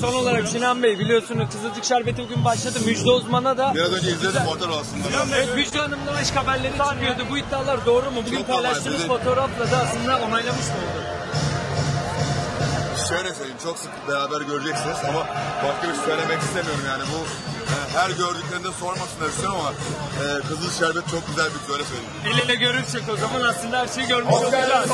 Son olarak Sinan Bey biliyorsunuz Kızılcık Şerbeti bugün başladı. Müjde uzmana da Biraz önce izledim fotoğraf aslında. Evet, Müjde Hanım'la aşk haberleri çıkıyordu. Bu iddialar doğru mu? Bugün Çok paylaştığınız fotoğrafla da aslında onaylamış mı oldu? Şöyle söyleyeyim çok sık beraber göreceksiniz ama başka bir şey söylemek istemiyorum yani bu e, her gördüklerinde sormasınlar istiyorum ama e, Kızıl Şerbet çok güzel bir öyle söyleyeyim. El ele görürsek o zaman aslında her şeyi görmüş olacağız.